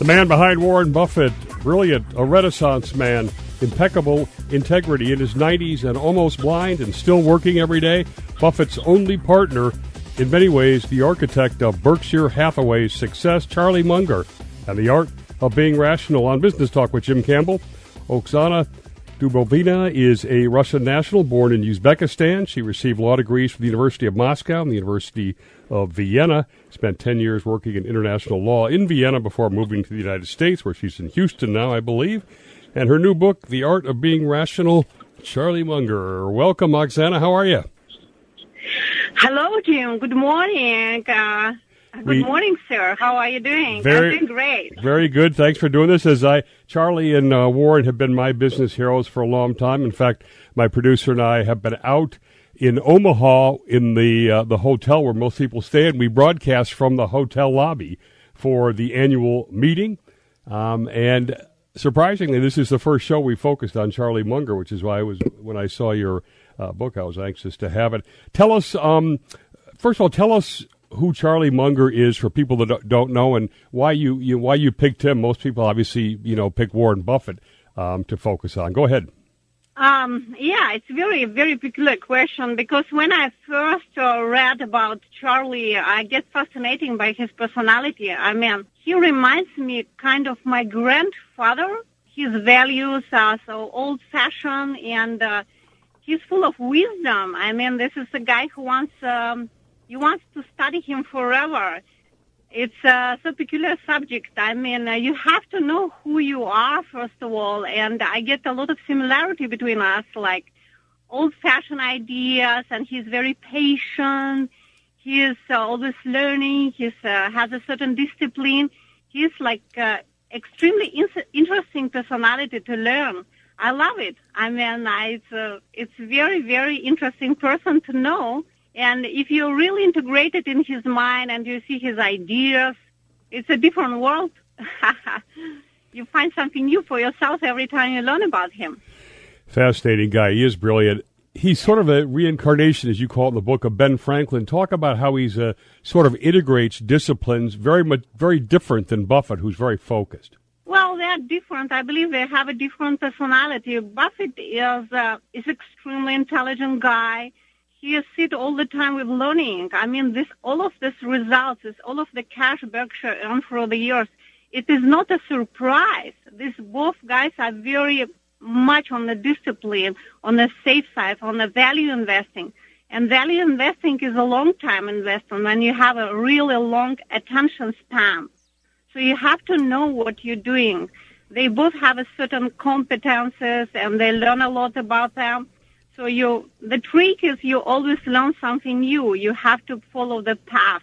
The man behind Warren Buffett, brilliant, a renaissance man, impeccable integrity in his 90s and almost blind and still working every day. Buffett's only partner, in many ways, the architect of Berkshire Hathaway's success, Charlie Munger, and the art of being rational on Business Talk with Jim Campbell. Oxana Dubrovina is a Russian national born in Uzbekistan. She received law degrees from the University of Moscow and the University of Vienna. Spent 10 years working in international law in Vienna before moving to the United States, where she's in Houston now, I believe. And her new book, The Art of Being Rational, Charlie Munger. Welcome, Oxana. How are you? Hello, Jim. Good morning. Uh, Good we, morning, sir. How are you doing? Very, I'm doing great. Very good. Thanks for doing this. As I, Charlie and uh, Warren have been my business heroes for a long time. In fact, my producer and I have been out in Omaha in the uh, the hotel where most people stay, and we broadcast from the hotel lobby for the annual meeting. Um, and surprisingly, this is the first show we focused on Charlie Munger, which is why I was when I saw your uh, book, I was anxious to have it. Tell us, um, first of all, tell us who Charlie Munger is for people that don't know, and why you, you why you picked him. Most people obviously you know pick Warren Buffett um, to focus on. Go ahead. Um, yeah, it's very very peculiar question because when I first uh, read about Charlie, I get fascinated by his personality. I mean, he reminds me kind of my grandfather. His values are so old fashioned and. Uh, he's full of wisdom. I mean, this is a guy who wants um, you want to study him forever. It's a so peculiar subject. I mean, uh, you have to know who you are, first of all, and I get a lot of similarity between us, like old-fashioned ideas, and he's very patient. He is uh, always learning. He uh, has a certain discipline. He's like uh, extremely in- interesting personality to learn. I love it. I mean, I, it's a, it's very, very interesting person to know and if you really integrate it in his mind and you see his ideas, it's a different world. you find something new for yourself every time you learn about him. Fascinating guy. He is brilliant. He's sort of a reincarnation, as you call it in the book, of Ben Franklin. Talk about how he's a sort of integrates disciplines very much, very different than Buffett, who's very focused. Well, they're different. I believe they have a different personality. Buffett is uh, is extremely intelligent guy he sit all the time with learning. I mean, this all of this results, is all of the cash Berkshire earned for the years. It is not a surprise. These both guys are very much on the discipline, on the safe side, on the value investing. And value investing is a long time investment when you have a really long attention span. So you have to know what you're doing. They both have a certain competences and they learn a lot about them. So you, the trick is you always learn something new. You have to follow the path.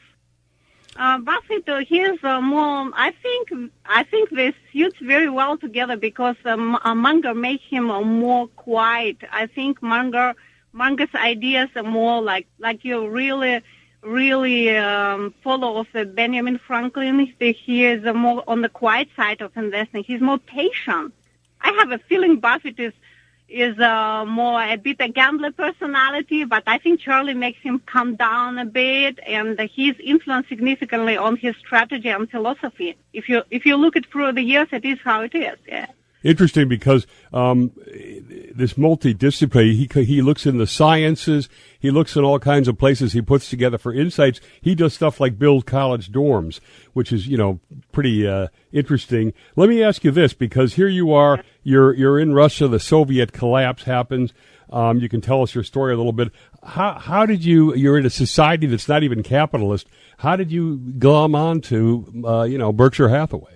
Uh, Buffett, uh, he's uh, more. I think I think they suit very well together because um, uh, Munger makes him uh, more quiet. I think Munger Munger's ideas are more like like you really really um, follow of uh, Benjamin Franklin. He is uh, more on the quiet side of investing. He's more patient. I have a feeling Buffett is is uh, more a bit a gambler personality, but I think Charlie makes him calm down a bit, and he's influenced significantly on his strategy and philosophy. If you if you look at through the years, it is how it is. Yeah. Interesting because um, this multidisciplinary, he he looks in the sciences, he looks in all kinds of places. He puts together for insights. He does stuff like build college dorms, which is you know pretty uh, interesting. Let me ask you this because here you are, you're you're in Russia. The Soviet collapse happens. Um, you can tell us your story a little bit. How how did you? You're in a society that's not even capitalist. How did you glom on to uh, you know Berkshire Hathaway?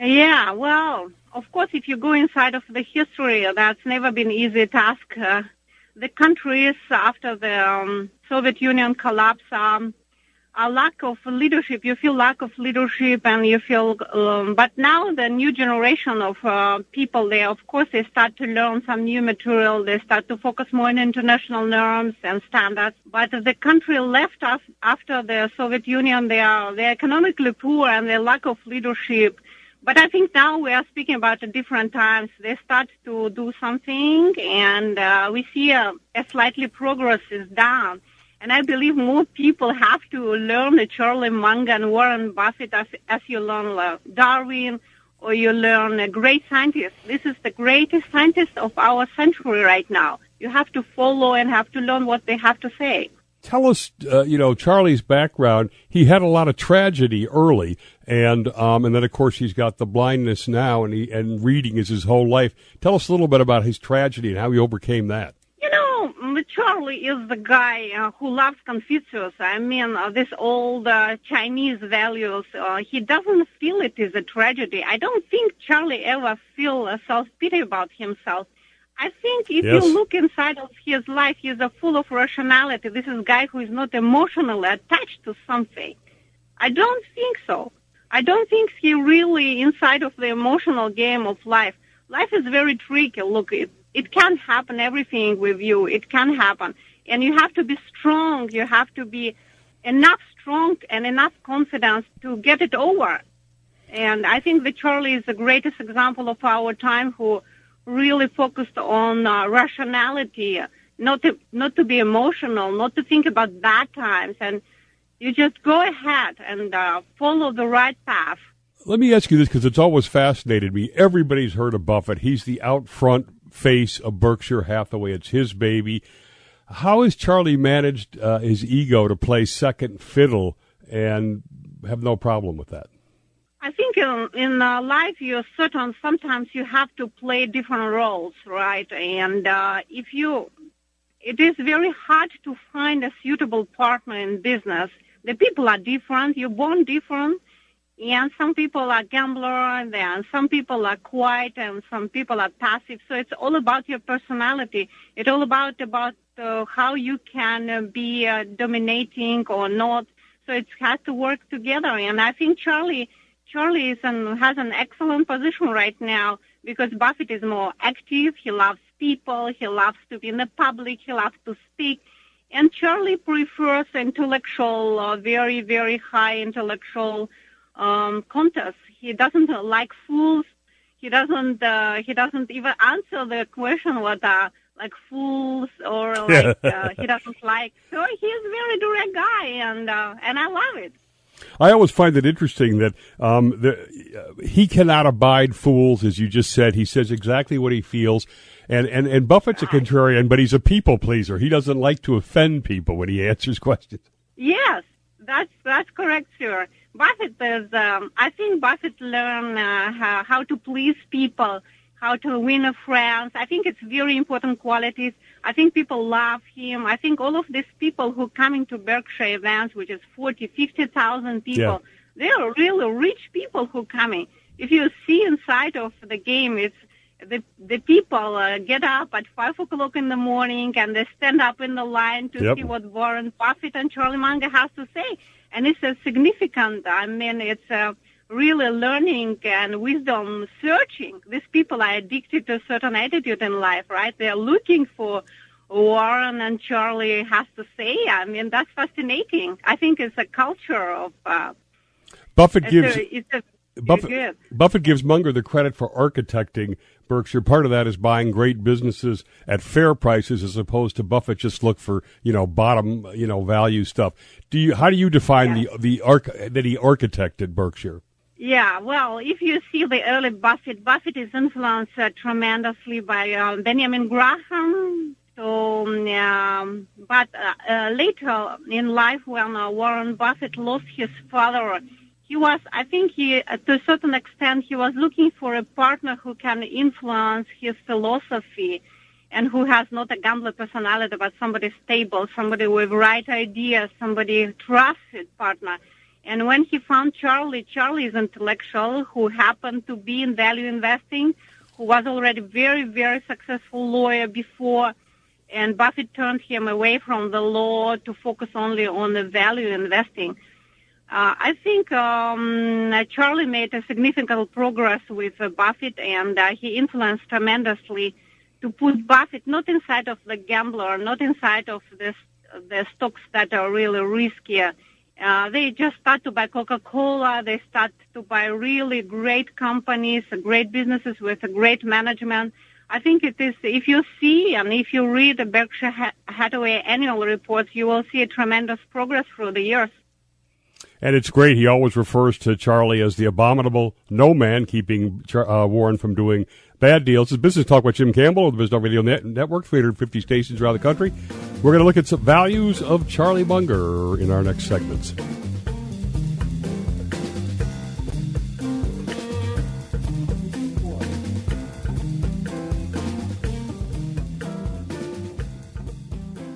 Yeah, well, of course, if you go inside of the history, that's never been easy task. Uh, the countries after the um, Soviet Union collapse, um, a lack of leadership. You feel lack of leadership, and you feel. Um, but now the new generation of uh, people, they of course they start to learn some new material. They start to focus more on international norms and standards. But the country left us after the Soviet Union, they are they economically poor and they lack of leadership but I think now we are speaking about the different times. They start to do something, and uh, we see a, a slightly progress is down. And I believe more people have to learn Charlie Munger and Warren Buffett as, as you learn Darwin or you learn a great scientist. This is the greatest scientist of our century right now. You have to follow and have to learn what they have to say. Tell us, uh, you know, Charlie's background. He had a lot of tragedy early, and um, and then of course he's got the blindness now, and he and reading is his whole life. Tell us a little bit about his tragedy and how he overcame that. You know, Charlie is the guy uh, who loves Confucius. I mean, uh, this old uh, Chinese values. Uh, he doesn't feel it is a tragedy. I don't think Charlie ever feel uh, self-pity about himself. I think if yes. you look inside of his life, he's a full of rationality. This is a guy who is not emotionally attached to something. I don't think so. I don't think he really inside of the emotional game of life. Life is very tricky. Look, it, it can happen everything with you. It can happen. And you have to be strong. You have to be enough strong and enough confidence to get it over. And I think that Charlie is the greatest example of our time who really focused on uh, rationality, not to, not to be emotional, not to think about bad times. And you just go ahead and uh, follow the right path. Let me ask you this because it's always fascinated me. Everybody's heard of Buffett. He's the out front face of Berkshire Hathaway. It's his baby. How has Charlie managed uh, his ego to play second fiddle and have no problem with that? I think in, in uh, life you're certain sometimes you have to play different roles, right? And uh, if you, it is very hard to find a suitable partner in business. The people are different. You're born different. And some people are gambler, and some people are quiet, and some people are passive. So it's all about your personality. It's all about about uh, how you can uh, be uh, dominating or not. So it has to work together. And I think Charlie, Charlie is an, has an excellent position right now because Buffett is more active. He loves people. He loves to be in the public. He loves to speak. And Charlie prefers intellectual, uh, very, very high intellectual um, contests. He doesn't like fools. He doesn't. Uh, he doesn't even answer the question what are like fools or like uh, he doesn't like. So he's a very direct guy, and uh, and I love it. I always find it interesting that um, the, uh, he cannot abide fools, as you just said. He says exactly what he feels. And, and, and Buffett's a contrarian, but he's a people pleaser. He doesn't like to offend people when he answers questions. Yes, that's, that's correct, sir. Buffett is, um, I think Buffett learned uh, how, how to please people, how to win a friends. I think it's very important qualities. I think people love him. I think all of these people who coming to Berkshire events, which is 40, 50,000 people, yeah. they're really rich people who coming. If you see inside of the game, it's the the people uh, get up at five o'clock in the morning and they stand up in the line to yep. see what Warren Buffett and Charlie Munger has to say and it's a significant. I mean, it's a really learning and wisdom searching. These people are addicted to a certain attitude in life, right? They're looking for Warren and Charlie has to say. I mean, that's fascinating. I think it's a culture of. Uh, Buffett gives. A, it's a, Buffett, Buffett gives Munger the credit for architecting Berkshire. Part of that is buying great businesses at fair prices, as opposed to Buffett just look for you know bottom you know value stuff. Do you how do you define yeah. the the arch that he architected Berkshire? Yeah, well, if you see the early Buffett, Buffett is influenced uh, tremendously by uh, Benjamin Graham. So, um, but uh, uh later in life, when uh, Warren Buffett lost his father he was, I think he, to a certain extent, he was looking for a partner who can influence his philosophy and who has not a gambler personality, but somebody stable, somebody with right ideas, somebody trusted partner. And when he found Charlie, Charlie is intellectual who happened to be in value investing, who was already very, very successful lawyer before, and Buffett turned him away from the law to focus only on the value investing. Uh, I think um, Charlie made a significant progress with uh, Buffett, and uh, he influenced tremendously to put Buffett not inside of the gambler, not inside of the the stocks that are really riskier. Uh, they just start to buy Coca-Cola. They start to buy really great companies, great businesses with great management. I think it is, if you see and if you read the Berkshire Hathaway annual reports, you will see a tremendous progress through the years. And it's great. He always refers to Charlie as the abominable no man, keeping uh, Warren from doing bad deals. Is Business Talk with Jim Campbell of the Business Radio Net- Network, 350 stations around the country. We're going to look at some values of Charlie Munger in our next segments.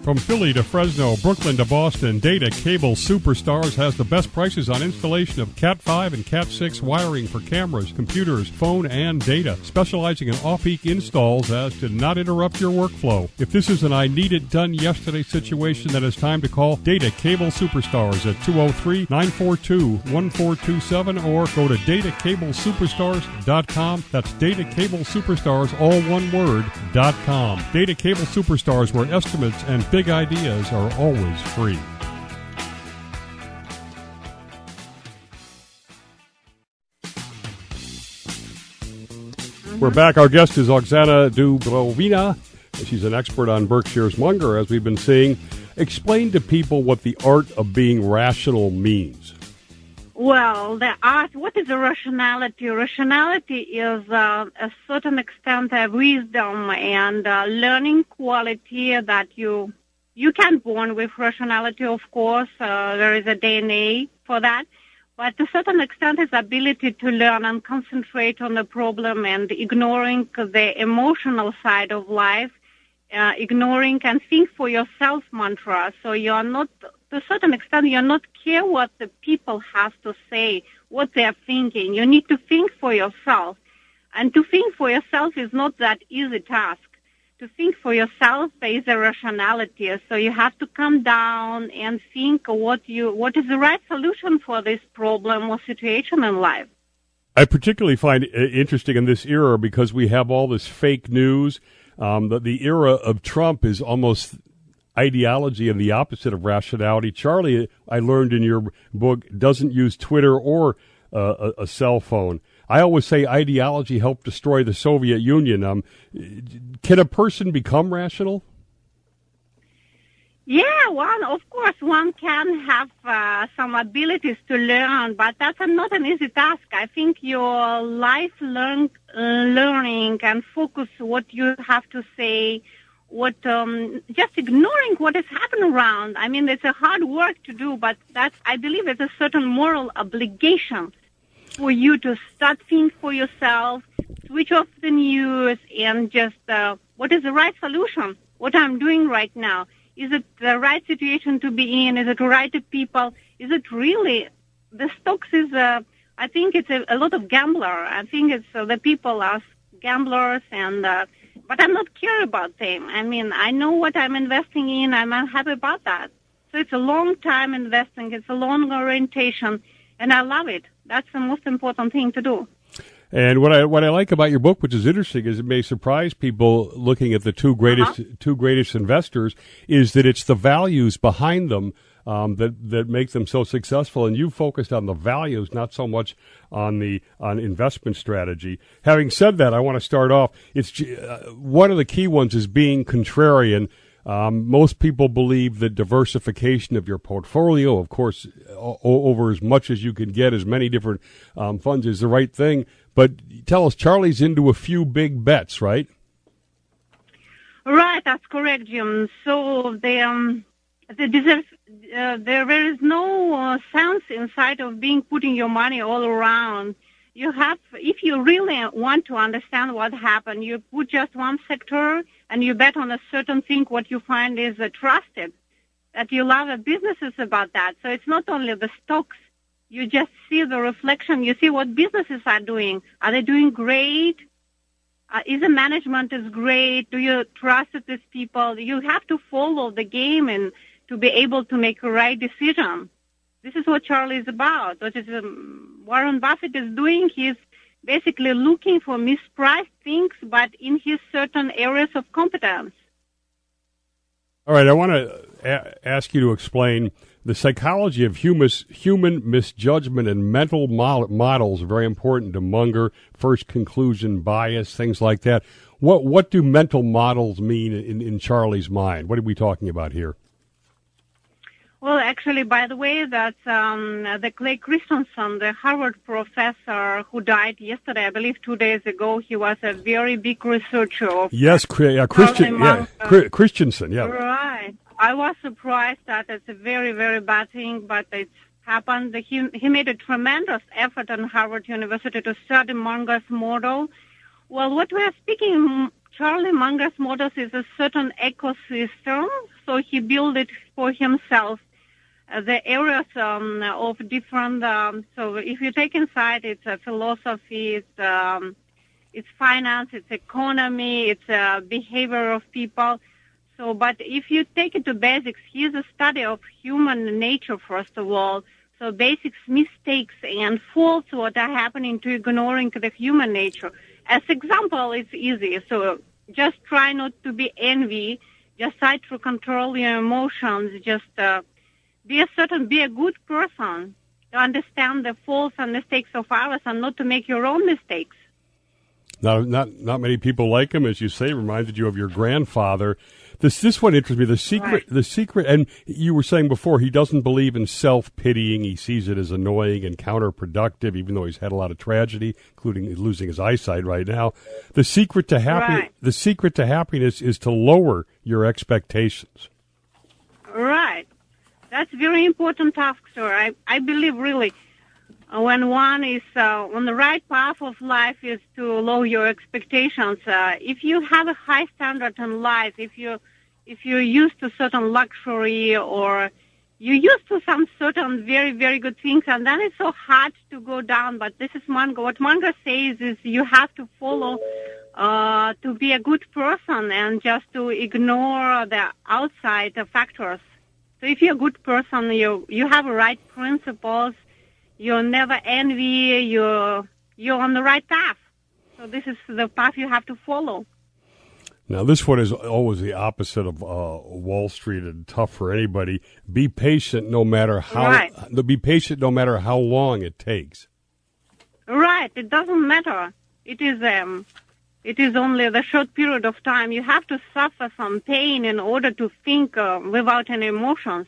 From Philly to Fresno, Brooklyn to Boston, Data Cable Superstars has the best prices on installation of Cat 5 and Cat 6 wiring for cameras, computers, phone, and data, specializing in off-peak installs as to not interrupt your workflow. If this is an I need it done yesterday situation, then it's time to call Data Cable Superstars at 203-942-1427 or go to datacablesuperstars.com. That's Data Cable Superstars, all one word, dot com. Data Cable Superstars, where estimates and big ideas are always free. We're back. Our guest is Oxana Dubrovina. She's an expert on Berkshire's Munger, as we've been seeing. Explain to people what the art of being rational means. Well, the art, what is rationality? Rationality is uh, a certain extent of wisdom and uh, learning quality that you you can born with rationality, of course. Uh, there is a DNA for that. But to a certain extent, his ability to learn and concentrate on the problem and ignoring the emotional side of life, uh, ignoring and think for yourself mantra. So you are not, to a certain extent, you're not care what the people have to say, what they're thinking. You need to think for yourself. And to think for yourself is not that easy task to think for yourself is a rationality. So you have to come down and think what you what is the right solution for this problem or situation in life. I particularly find it interesting in this era because we have all this fake news. Um, the, the era of Trump is almost ideology and the opposite of rationality. Charlie, I learned in your book, doesn't use Twitter or uh, a, a cell phone. I always say ideology helped destroy the Soviet Union. Um, can a person become rational? Yeah, one of course one can have uh, some abilities to learn, but that's not an easy task. I think your life learn, learning and focus what you have to say, what um, just ignoring what is happening around. I mean, it's a hard work to do, but that's I believe it's a certain moral obligation for you to start think for yourself, switch off the news, and just uh, what is the right solution? What I'm doing right now is it the right situation to be in? Is it right to people? Is it really the stocks? Is uh, I think it's a, a lot of gambler. I think it's uh, the people are gamblers, and uh, but I'm not care about them. I mean, I know what I'm investing in. I'm happy about that. So it's a long time investing. It's a long orientation, and I love it. That's the most important thing to do. And what I what I like about your book, which is interesting, is it may surprise people looking at the two greatest uh-huh. two greatest investors, is that it's the values behind them um, that that make them so successful. And you focused on the values, not so much on the on investment strategy. Having said that, I want to start off. It's uh, one of the key ones is being contrarian um, most people believe that diversification of your portfolio, of course, o- over as much as you can get, as many different um, funds, is the right thing. But tell us, Charlie's into a few big bets, right? Right, that's correct, Jim. So the um, the deserve, uh, there is no uh, sense inside of being putting your money all around you have, if you really want to understand what happened, you put just one sector and you bet on a certain thing. What you find is uh, trusted. That you love the businesses about that. So it's not only the stocks. You just see the reflection. You see what businesses are doing. Are they doing great? Uh, is the management is great? Do you trust these people? You have to follow the game and to be able to make a right decision. This is what Charlie is about. What is um, Warren Buffett is doing? He's basically looking for mispriced things, but in his certain areas of competence. All right, I want to a- ask you to explain the psychology of humus, human misjudgment and mental mo- models. Very important to Munger, first conclusion bias, things like that. What what do mental models mean in, in Charlie's mind? What are we talking about here? Well, actually, by the way, that's um, the Clay Christensen, the Harvard professor who died yesterday, I believe two days ago. He was a very big researcher. Of yes, uh, Christian, yeah, Christensen, yeah. Right. I was surprised that it's a very, very bad thing, but it's happened. He, he made a tremendous effort at Harvard University to study Munger's model. Well, what we are speaking, Charlie Munger's model is a certain ecosystem, so he built it for himself. Uh, the areas um, of different, um, so if you take inside, it's a philosophy, it's, um, it's finance, it's economy, it's uh, behavior of people. So, but if you take it to basics, here's a study of human nature, first of all. So basics, mistakes and faults, what are happening to ignoring the human nature. As example, it's easy. So just try not to be envy. Just try to control your emotions. Just uh, be a certain, be a good person to understand the faults and mistakes of others and not to make your own mistakes. Not, not, not many people like him, as you say. Reminded you of your grandfather. This this one interests me. The secret, right. the secret, and you were saying before he doesn't believe in self pitying. He sees it as annoying and counterproductive, even though he's had a lot of tragedy, including losing his eyesight right now. The secret to happy, right. the secret to happiness is to lower your expectations. Right. That's very important task, sir. I I believe really uh, when one is uh, on the right path of life is to lower your expectations. Uh, if you have a high standard in life, if you if you're used to certain luxury or you're used to some certain very, very good things, and then it's so hard to go down. But this is Munger. What Munger says is you have to follow uh, to be a good person and just to ignore the outside factors. So if you're a good person, you you have the right principles, you never envy, you're you're on the right path. So this is the path you have to follow. Now, this one is always the opposite of uh, Wall Street and tough for anybody. Be patient, no matter how. Right. Be patient, no matter how long it takes. Right. It doesn't matter. It is um, it is only the short period of time. You have to suffer some pain in order to think uh, without any emotions,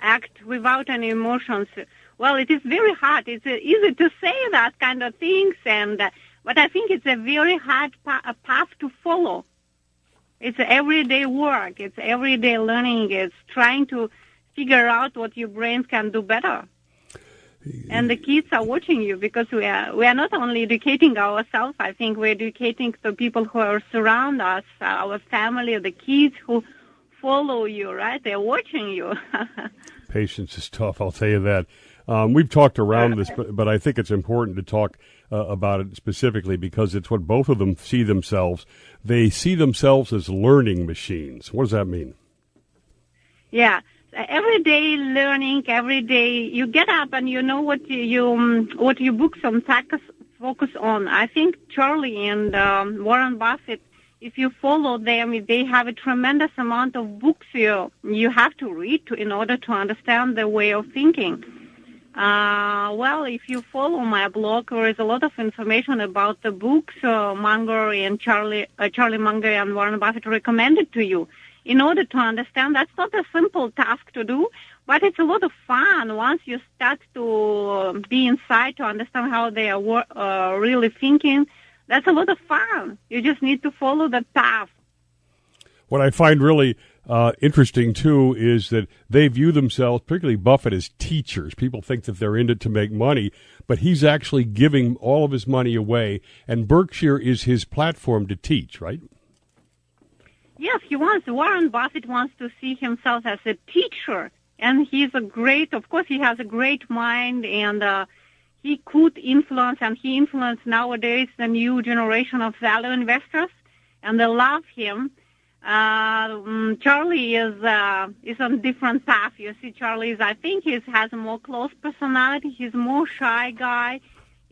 act without any emotions. Well, it is very hard. It's uh, easy to say that kind of things, and uh, but I think it's a very hard pa- path to follow. It's everyday work. It's everyday learning. It's trying to figure out what your brain can do better. And the kids are watching you because we are we are not only educating ourselves. I think we're educating the people who are surround us, our family, the kids who follow you. Right? They're watching you. Patience is tough. I'll tell you that. Um, we've talked around this, but, but I think it's important to talk uh, about it specifically because it's what both of them see themselves. They see themselves as learning machines. What does that mean? Yeah, everyday learning, every day you get up and you know what you, you um, what your books on focus focus on. I think Charlie and um, Warren Buffett, if you follow them, they have a tremendous amount of books you you have to read to, in order to understand their way of thinking. Uh, well, if you follow my blog, there is a lot of information about the books uh, Munger and Charlie, uh, Charlie Munger and Warren Buffett recommended to you. In order to understand, that's not a simple task to do, but it's a lot of fun once you start to be inside to understand how they are uh, really thinking. That's a lot of fun. You just need to follow the path. What I find really uh, interesting too is that they view themselves, particularly Buffett, as teachers. People think that they're in it to make money, but he's actually giving all of his money away, and Berkshire is his platform to teach, right? Yes, he wants. Warren Buffett wants to see himself as a teacher, and he's a great. Of course, he has a great mind, and uh, he could influence, and he influenced nowadays the new generation of value investors, and they love him um, Charlie is uh, is on different path. You see, Charlie is I think he has a more close personality. He's more shy guy,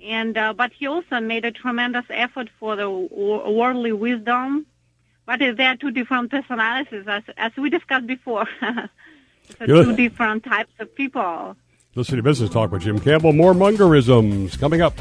and uh, but he also made a tremendous effort for the worldly wisdom. But there are two different personalities, as as we discussed before. so two different types of people. Listen to Business Talk with Jim Campbell. More Mungerisms coming up.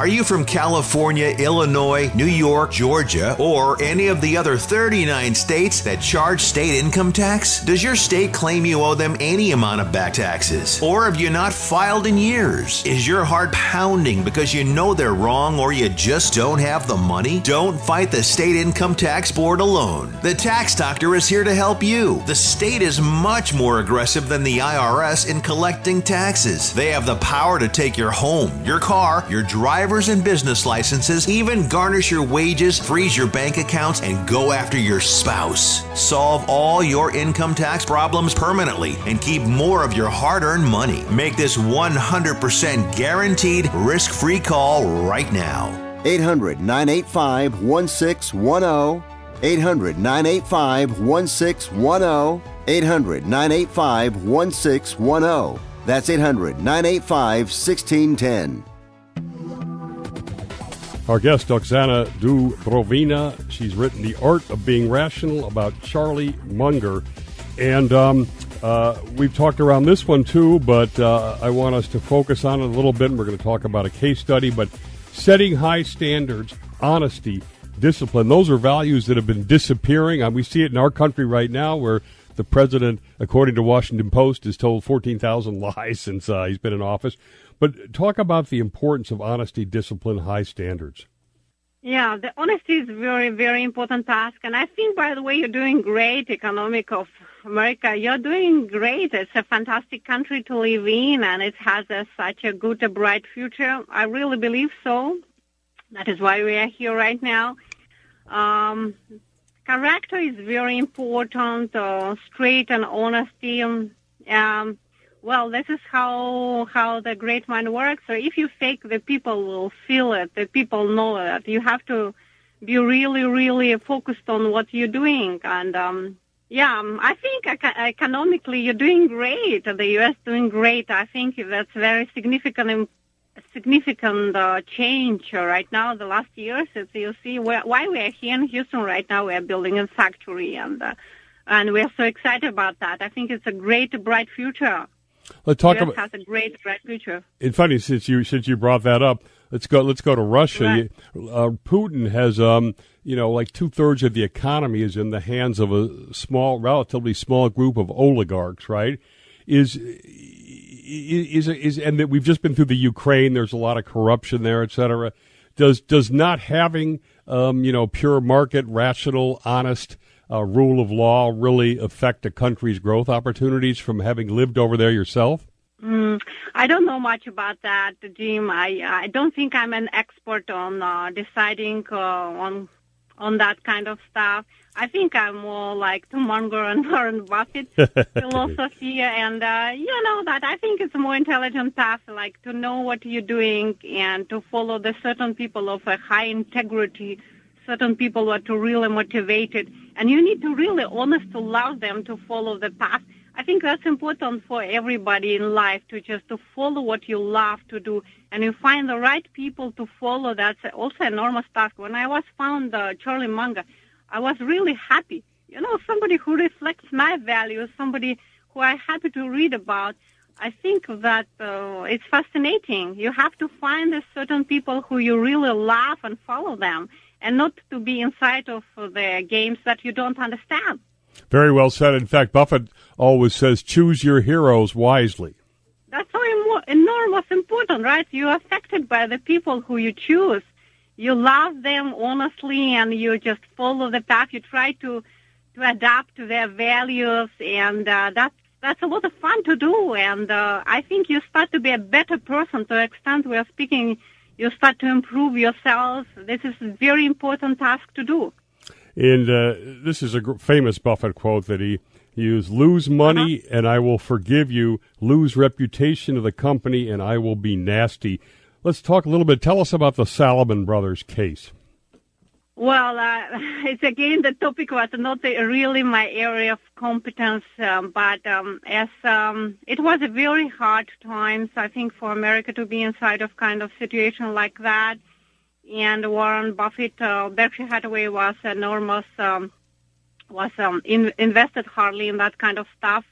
Are you from California, Illinois, New York, Georgia, or any of the other 39 states that charge state income tax? Does your state claim you owe them any amount of back taxes? Or have you not filed in years? Is your heart pounding because you know they're wrong or you just don't have the money? Don't fight the state income tax board alone. The tax doctor is here to help you. The state is much more aggressive than the IRS in collecting taxes. They have the power to take your home, your car, your driver's and business licenses, even garnish your wages, freeze your bank accounts, and go after your spouse. Solve all your income tax problems permanently and keep more of your hard earned money. Make this 100% guaranteed risk free call right now. 800 985 1610. 800 985 1610. 800 985 1610. That's 800 985 1610. Our guest, Oxana Dubrovina, she's written The Art of Being Rational about Charlie Munger. And um, uh, we've talked around this one too, but uh, I want us to focus on it a little bit. And we're going to talk about a case study, but setting high standards, honesty, discipline, those are values that have been disappearing. And we see it in our country right now where the president, according to Washington Post, has told 14,000 lies since uh, he's been in office. But talk about the importance of honesty, discipline, high standards. Yeah, the honesty is very, very important task. And I think, by the way, you're doing great, economic of America. You're doing great. It's a fantastic country to live in, and it has a, such a good, a bright future. I really believe so. That is why we are here right now. Um, character is very important, uh, straight and honesty. Um, well, this is how how the great mind works. So if you fake, the people will feel it. The people know it. You have to be really, really focused on what you're doing. And um, yeah, um, I think economically you're doing great. The U.S. doing great. I think that's very significant significant uh, change right now. The last years, you see, why we are here in Houston right now, we are building a factory and. Uh, and we're so excited about that. I think it's a great, bright future. Let's talk US about has a great bright future. It's funny since you since you brought that up. Let's go. Let's go to Russia. Right. Uh, Putin has, um, you know, like two thirds of the economy is in the hands of a small, relatively small group of oligarchs. Right? Is is is and that we've just been through the Ukraine. There's a lot of corruption there, et cetera. Does does not having, um, you know, pure market, rational, honest uh, rule of law really affect a country's growth opportunities from having lived over there yourself? Mm, I don't know much about that, Jim. I I don't think I'm an expert on uh, deciding uh, on on that kind of stuff. I think I'm more like to Munger and Warren Buffett philosophy, and uh, you know that I think it's a more intelligent path, like to know what you're doing and to follow the certain people of a high integrity certain people who are to really motivated, and you need to really honest love them to follow the path. I think that's important for everybody in life to just to follow what you love to do, and you find the right people to follow. That's also enormous task. When I was found uh, Charlie Munger, I was really happy. You know, somebody who reflects my values, somebody who I'm happy to read about. I think that uh, it's fascinating. You have to find a certain people who you really love and follow them and not to be inside of the games that you don't understand. Very well said. In fact, Buffett always says, choose your heroes wisely. That's so Im- enormous important, right? You're affected by the people who you choose. You love them honestly and you just follow the path. You try to, to adapt to their values and uh, that's, that's a lot of fun to do. And uh, I think you start to be a better person to the extent we are speaking you start to improve yourself. This is a very important task to do. And uh, this is a famous Buffett quote that he used lose money uh-huh. and I will forgive you, lose reputation of the company and I will be nasty. Let's talk a little bit. Tell us about the Salomon Brothers case. Well, uh, it's again the topic was not really my area of competence, um, but um, as um, it was a very hard times, I think, for America to be inside of kind of situation like that. And Warren Buffett, uh, Berkshire Hathaway was enormous, um, was um, in, invested hardly in that kind of stuff.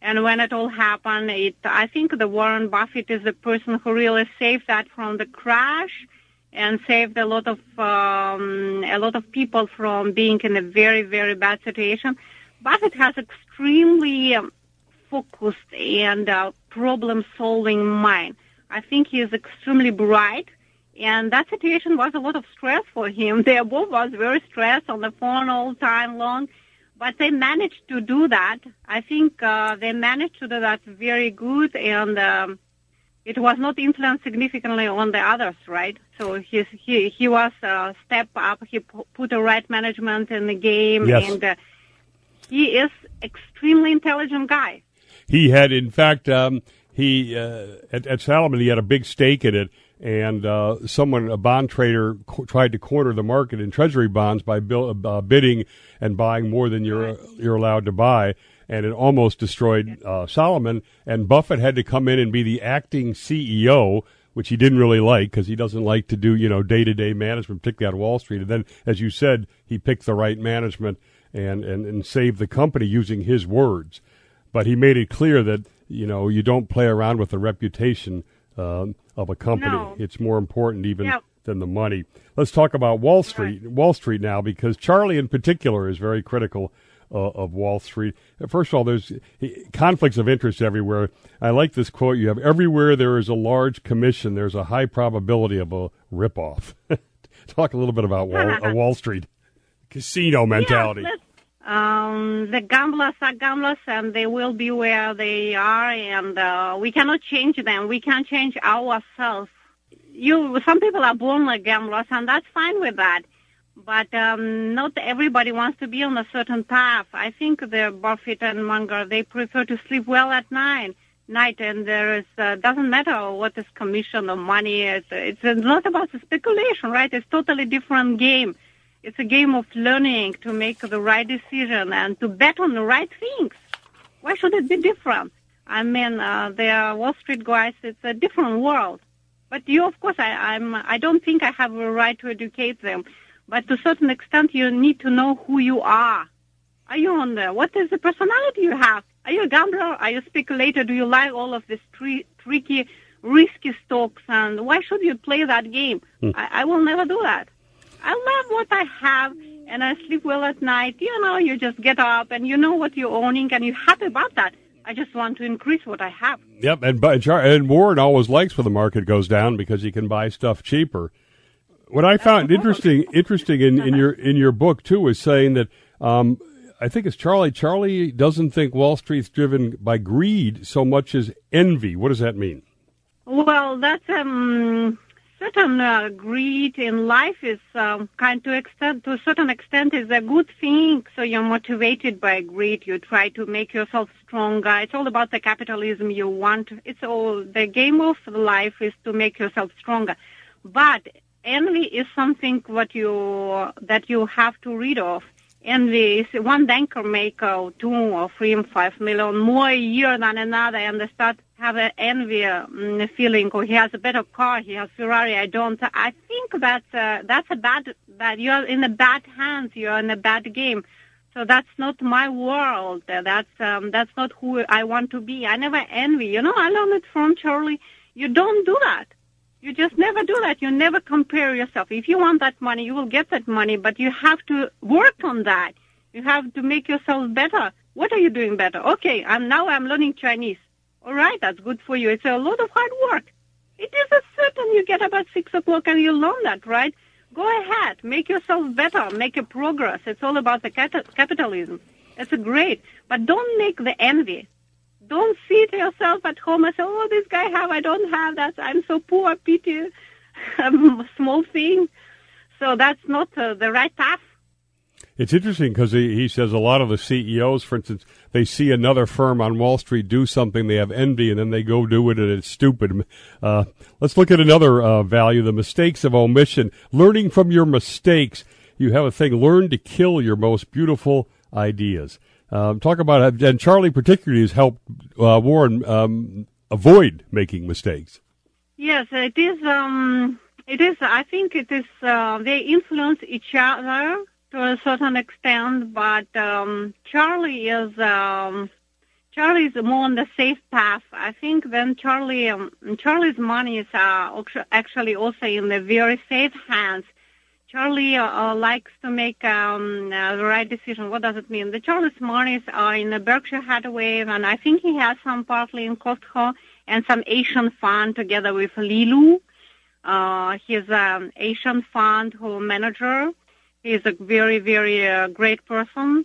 And when it all happened, it I think the Warren Buffett is the person who really saved that from the crash and saved a lot of um, a lot of people from being in a very very bad situation. Buffett has extremely um, focused and uh, problem solving mind. I think he is extremely bright, and that situation was a lot of stress for him. They both was very stressed on the phone all time long, but they managed to do that. I think uh, they managed to do that very good, and um, it was not influenced significantly on the others, right? So he he he was a step up. He put the right management in the game, yes. and uh, he is extremely intelligent guy. He had, in fact, um, he uh, at, at Salomon he had a big stake in it, and uh, someone, a bond trader, co- tried to corner the market in Treasury bonds by bill, uh, bidding and buying more than you're you're allowed to buy, and it almost destroyed uh, Salomon. And Buffett had to come in and be the acting CEO, which he didn't really like because he doesn't like to do you know day to day management, particularly on Wall Street. And then, as you said, he picked the right management and and and saved the company using his words. But he made it clear that you know you don't play around with the reputation uh, of a company. No. It's more important even than the money. Let's talk about Wall Street. Wall Street now, because Charlie in particular is very critical uh, of Wall Street. First of all, there's conflicts of interest everywhere. I like this quote you have: "Everywhere there is a large commission, there's a high probability of a ripoff." Talk a little bit about Wall, uh, Wall Street casino mentality. Yes, um, the gamblers are gamblers, and they will be where they are, and uh, we cannot change them. We can't change ourselves. You, some people are born like gamblers, and that's fine with that. But um, not everybody wants to be on a certain path. I think the Buffett and Munger they prefer to sleep well at night. Night, and there is uh, doesn't matter what is commission or money. It's, it's not about the speculation, right? It's totally different game. It's a game of learning to make the right decision and to bet on the right things. Why should it be different? I mean, uh, are Wall Street guys. It's a different world. But you, of course, I, I'm. I don't think I have a right to educate them. But to a certain extent, you need to know who you are. Are you on the? What is the personality you have? Are you a gambler? Are you a speculator? Do you like all of this tri- tricky, risky stocks? And why should you play that game? Hmm. I, I will never do that. I love what I have, and I sleep well at night. You know, you just get up and you know what you're owning, and you're happy about that. I just want to increase what I have. Yep, and but Char- and Warren always likes when the market goes down because he can buy stuff cheaper. What I found interesting, interesting in, in your in your book too, is saying that um, I think it's Charlie. Charlie doesn't think Wall Street's driven by greed so much as envy. What does that mean? Well, that's um, certain uh, greed in life is um, kind to extent to a certain extent is a good thing. So you're motivated by greed. You try to make yourself stronger. It's all about the capitalism you want. It's all the game of life is to make yourself stronger. But envy is something what you that you have to read of. Envy is one banker make uh, two or three and five million more a year than another, and they start have an envy um, feeling. Or he has a better car, he has Ferrari, I don't. I think that's uh, that's a bad that you're in a bad hands. You're in a bad game. So that's not my world. That's um, that's not who I want to be. I never envy. You know, I learned it from Charlie. You don't do that. You just never do that. You never compare yourself. If you want that money, you will get that money, but you have to work on that. You have to make yourself better. What are you doing better? Okay, I'm now I'm learning Chinese. All right, that's good for you. It's a lot of hard work. It is a certain you get up at six o'clock and you learn that, right? Go ahead, make yourself better, make a progress. It's all about the cat- capitalism. It's great, but don't make the envy. Don't sit yourself at home and say, "Oh, this guy have, I don't have that. I'm so poor, pity, small thing." So that's not uh, the right path. It's interesting because he, he says a lot of the CEOs, for instance, they see another firm on Wall Street do something, they have envy, and then they go do it, and it's stupid. Uh, let's look at another uh, value: the mistakes of omission. Learning from your mistakes. You have a thing: learn to kill your most beautiful ideas. Um, talk about it. and Charlie particularly has helped uh, Warren um, avoid making mistakes. Yes, it is. Um, it is. I think it is. Uh, they influence each other to a certain extent, but um, Charlie is. Um, Charlie's more on the safe path. I think then Charlie, um, Charlie's money is uh, actually also in the very safe hands. Charlie uh, uh, likes to make um, uh, the right decision. What does it mean? The Charlie's monies are in the Berkshire Hathaway, and I think he has some partly in Costco and some Asian fund together with Li Lu. Uh, he's an Asian fund who manager. He's a very, very uh, great person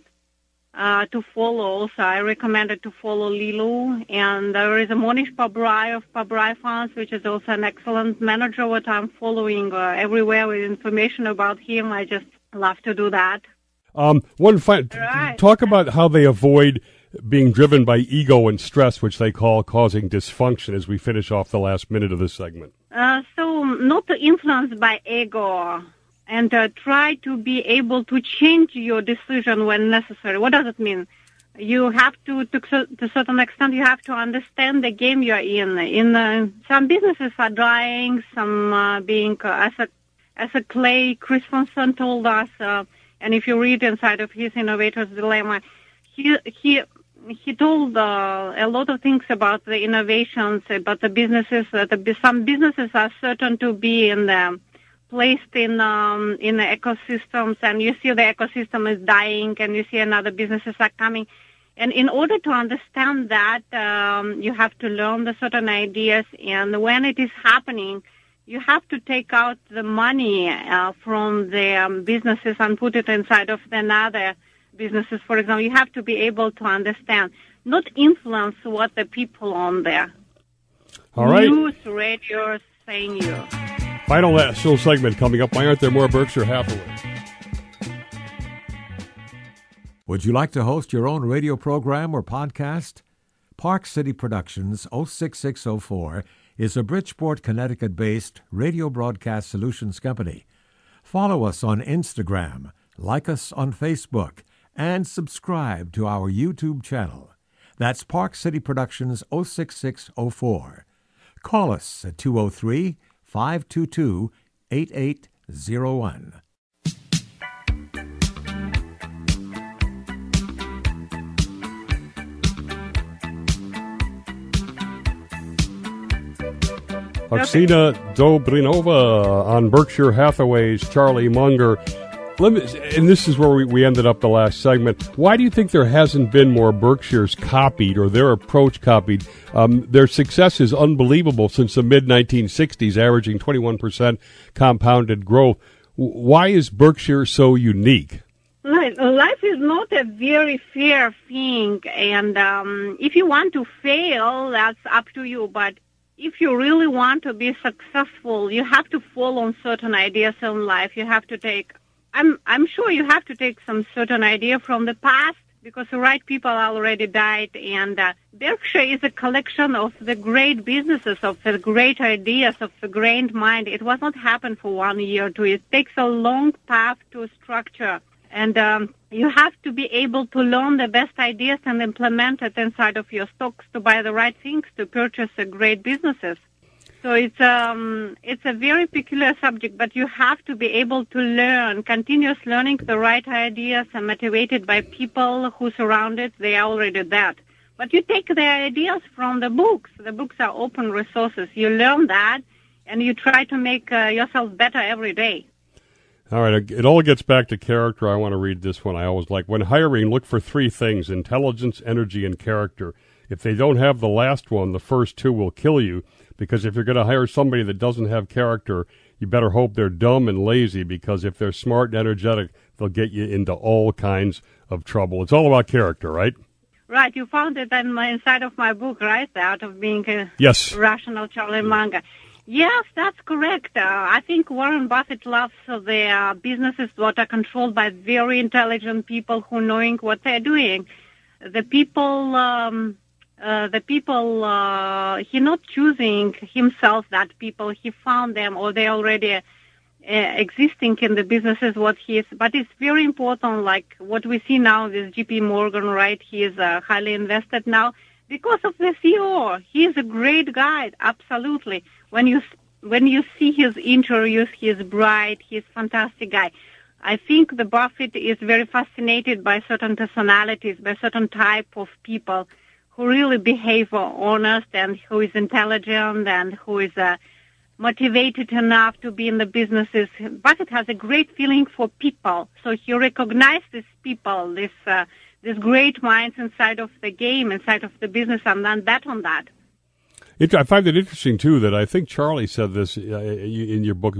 uh, to follow. So I recommended to follow Li Lu. And there is a Monish Pabrai of Pabrai Funds, which is also an excellent manager, what I'm following uh, everywhere with information about him. I just love to do that. Um, one fi- right. talk about how they avoid being driven by ego and stress, which they call causing dysfunction as we finish off the last minute of this segment. Uh, so not influenced by ego and uh, try to be able to change your decision when necessary. What does it mean? You have to, to, to a certain extent, you have to understand the game you're in. In uh, some businesses are dying, some uh, being uh, as a as a Clay Christensen told us, uh, and if you read inside of his Innovator's Dilemma, he he he told uh, a lot of things about the innovations, about the businesses. That the, some businesses are certain to be in the placed in um, in the ecosystems, and you see the ecosystem is dying, and you see another businesses are coming. And in order to understand that, um, you have to learn the certain ideas, and when it is happening, you have to take out the money uh, from the um, businesses and put it inside of another businesses. For example, you have to be able to understand, not influence what the people on there. All right. News, radio, saying you. Final national segment coming up. Why aren't there more Berkshire Hathaway? Would you like to host your own radio program or podcast? Park City Productions 06604 is a Bridgeport, Connecticut based radio broadcast solutions company. Follow us on Instagram, like us on Facebook, and subscribe to our YouTube channel. That's Park City Productions 06604. Call us at 203 522 8801. Oxana Dubrovina on Berkshire Hathaway's Charlie Munger me, and this is where we, we ended up the last segment. Why do you think there hasn't been more Berkshires copied or their approach copied? Um, their success is unbelievable since the mid 1960s, averaging 21% compounded growth. Why is Berkshire so unique? Life is not a very fair thing, and um, if you want to fail, that's up to you. But if you really want to be successful, you have to follow on certain ideas in life. You have to take I'm I'm sure you have to take some certain idea from the past because the right people already died, and uh, Berkshire is a collection of the great businesses, of the great ideas, of the great mind. It was not happen for one year or two. It takes a long path to structure, and um, you have to be able to learn the best ideas and implement it inside of your stocks to buy the right things to purchase the great businesses. So it's um it's a very peculiar subject, but you have to be able to learn, continuous learning the right ideas and motivated by people who surround it. They are already that. But you take the ideas from the books. The books are open resources. You learn that, and you try to make uh, yourself better every day. All right, it all gets back to character. I want to read this one. I always like when hiring, look for three things: intelligence, energy, and character. If they don't have the last one, the first two will kill you because if you're going to hire somebody that doesn't have character, you better hope they're dumb and lazy because if they're smart and energetic, they'll get you into all kinds of trouble. It's all about character, right? Right. You found it in my, inside of my book, right? Art of Being a yes. Rational Charlie Munger. Yes, that's correct. Uh, I think Warren Buffett loves the uh, businesses that are controlled by very intelligent people who knowing what they're doing. The people um, uh, the people uh, he not choosing himself that people he found them or they already uh, existing in the businesses what he is. But it's very important like what we see now with JP Morgan right he is uh, highly invested now because of the ceo he is a great guy absolutely. When you when you see his interviews he's bright he's fantastic guy. I think the Buffett is very fascinated by certain personalities, by certain type of people who really behave honest and who is intelligent and who is uh, motivated enough to be in the businesses. Buffett has a great feeling for people, so he recognizes these people, this uh, this great minds inside of the game, inside of the business, and then bet on that. It, I find it interesting too that I think Charlie said this uh, in your book.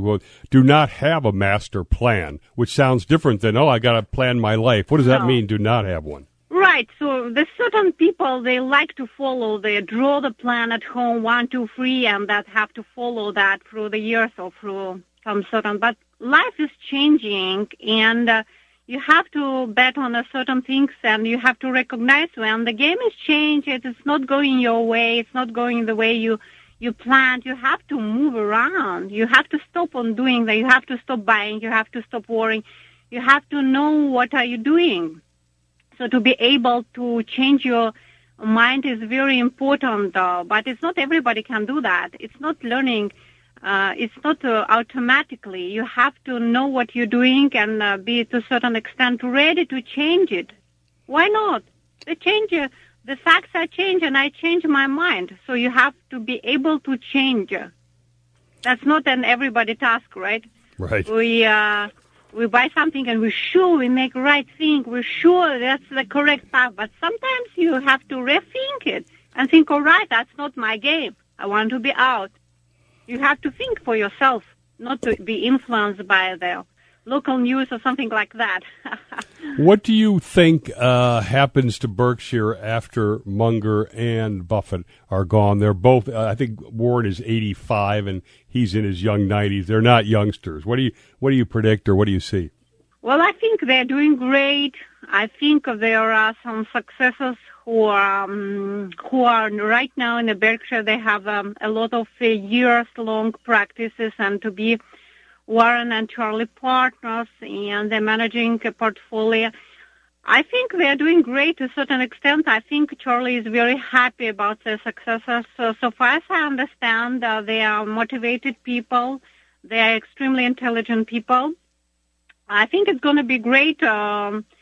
"Do not have a master plan," which sounds different than "Oh, I got to plan my life." What does that mean? Do not have one. Right. So there's certain people they like to follow. They draw the plan at home, one, two, three, and that have to follow that through the years or through some certain. But life is changing, and uh, you have to bet on a certain things, and you have to recognize when the game is changed. It is not going your way. It's not going the way you you planned. You have to move around. You have to stop on doing that. You have to stop buying. You have to stop worrying. You have to know what are you doing so to be able to change your mind is very important, uh, but it's not everybody can do that. It's not learning. Uh, it's not uh, automatically. You have to know what you're doing and uh, be to a certain extent ready to change it. Why not? The change, uh, the facts are changed and I change my mind. So you have to be able to change. That's not an everybody task, right? Right. We, uh, we buy something and we're sure we make right thing. We're sure that's the correct path. But sometimes you have to rethink it and think, all right, that's not my game. I want to be out. You have to think for yourself, not to be influenced by the local news or something like that. what do you think uh, happens to Berkshire after Munger and Buffett are gone? They're both. Uh, I think Warren is eighty-five and he's in his young nineties. They're not youngsters. What do you What do you predict or what do you see? Well, I think they're doing great. I think there are some successors who are um, who are right now in the Berkshire. They have um, a lot of uh, years long practices and to be Warren and Charlie partners, and they're managing a portfolio. I think they're doing great to a certain extent. I think Charlie is very happy about their successes. So, so far as I understand, uh, they are motivated people. They are extremely intelligent people. I think it's going to be great. Um, uh,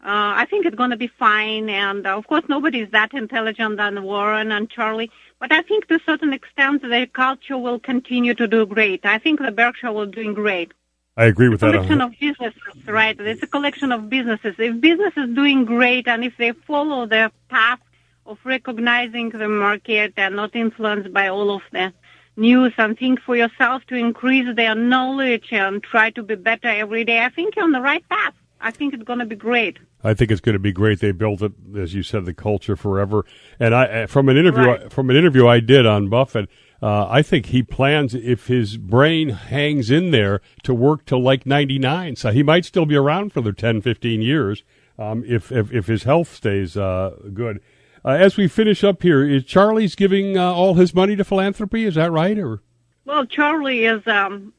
I think it's going to be fine. And uh, of course, nobody is that intelligent than Warren and Charlie. But I think to a certain extent, the culture will continue to do great. I think the Berkshire will doing great. I agree with it's that. A collection of businesses, right? It's a collection of businesses. If business is doing great and if they follow their path of recognizing the market and not influenced by all of the news and think for yourself to increase their knowledge and try to be better every day, I think you're on the right path. I think it's going to be great. I think it's going to be great. They built it, as you said, the culture forever. And I, from an interview, right. from an interview I did on Buffett, uh, I think he plans if his brain hangs in there to work till like 99. So he might still be around for the 10, 15 years um, if, if, if his health stays uh, good. Uh, as we finish up here, is Charlie's giving uh, all his money to philanthropy? Is that right? Or well, Charlie is um,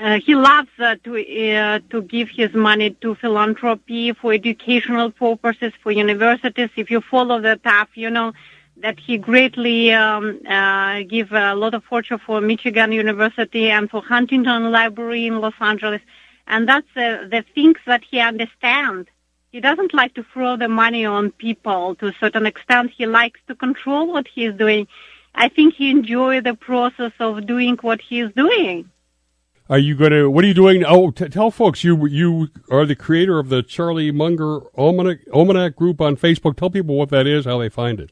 uh, he loves uh, to uh, to give his money to philanthropy for educational purposes for universities. If you follow the path, you know that he greatly um, uh, give a lot of fortune for Michigan University and for Huntington Library in Los Angeles, and that's uh, the things that he understands. He doesn't like to throw the money on people to a certain extent. He likes to control what he's doing. I think he enjoys the process of doing what he's doing. Are you going to? What are you doing? Oh, t- tell folks you you are the creator of the Charlie Munger Almanac, Almanac group on Facebook. Tell people what that is, how they find it.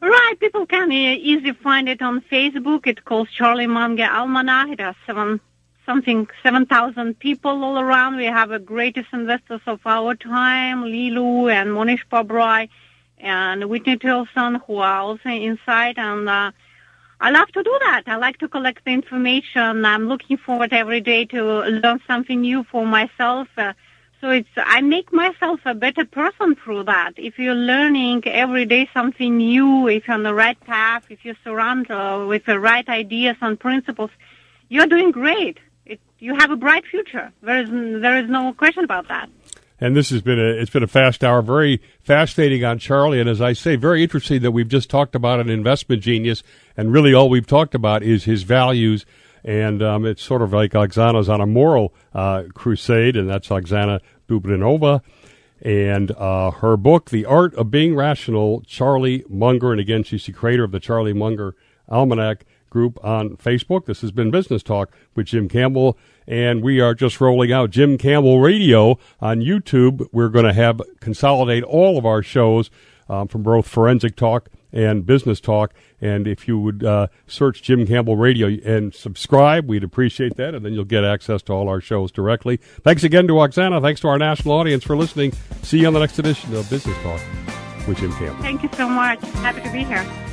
Right, people can easily find it on Facebook. It calls Charlie Munger Almanac. It has seven something seven thousand people all around. We have the greatest investors of our time, Li Lu and Monish Pabrai and Whitney Tilson, who are also inside and. Uh, I love to do that. I like to collect the information. I'm looking forward every day to learn something new for myself. Uh, so it's I make myself a better person through that. If you're learning every day something new, if you're on the right path, if you surround uh, with the right ideas and principles, you're doing great. It, you have a bright future. There is there is no question about that. And this has been a it's been a fast hour, very fascinating on Charlie, and as I say, very interesting that we've just talked about an investment genius, and really all we've talked about is his values. And um, it's sort of like Oxana's on a moral uh, crusade, and that's Oxana Dubrovina. And uh, her book, The Art of Being Rational, Charlie Munger. And again, she's the creator of the Charlie Munger Almanac group on Facebook. This has been Business Talk with Jim Campbell, and we are just rolling out Jim Campbell Radio on YouTube. We're going to have consolidate all of our shows um, from both Forensic Talk and Business Talk. And if you would uh, search Jim Campbell Radio and subscribe, we'd appreciate that, and then you'll get access to all our shows directly. Thanks again to Oxana. Thanks to our national audience for listening. See you on the next edition of Business Talk with Jim Campbell. Thank you so much. Happy to be here.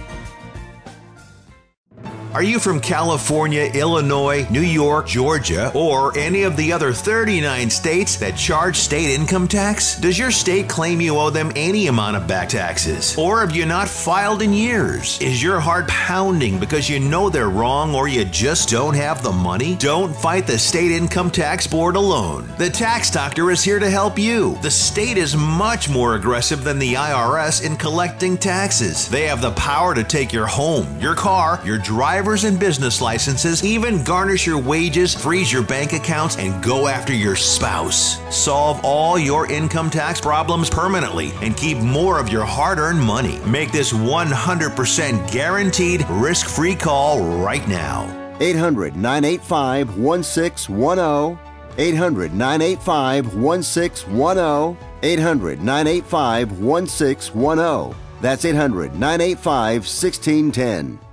Are you from California, Illinois, New York, Georgia, or any of the other 39 states that charge state income tax? Does your state claim you owe them any amount of back taxes? Or have you not filed in years? Is your heart pounding because you know they're wrong or you just don't have the money? Don't fight the state income tax board alone. The tax doctor is here to help you. The state is much more aggressive than the IRS in collecting taxes. They have the power to take your home, your car, your driver's and business licenses, even garnish your wages, freeze your bank accounts, and go after your spouse. Solve all your income tax problems permanently and keep more of your hard earned money. Make this 100% guaranteed risk free call right now. 800 985 1610. 800 985 1610. 800 985 1610. That's 800 985 1610.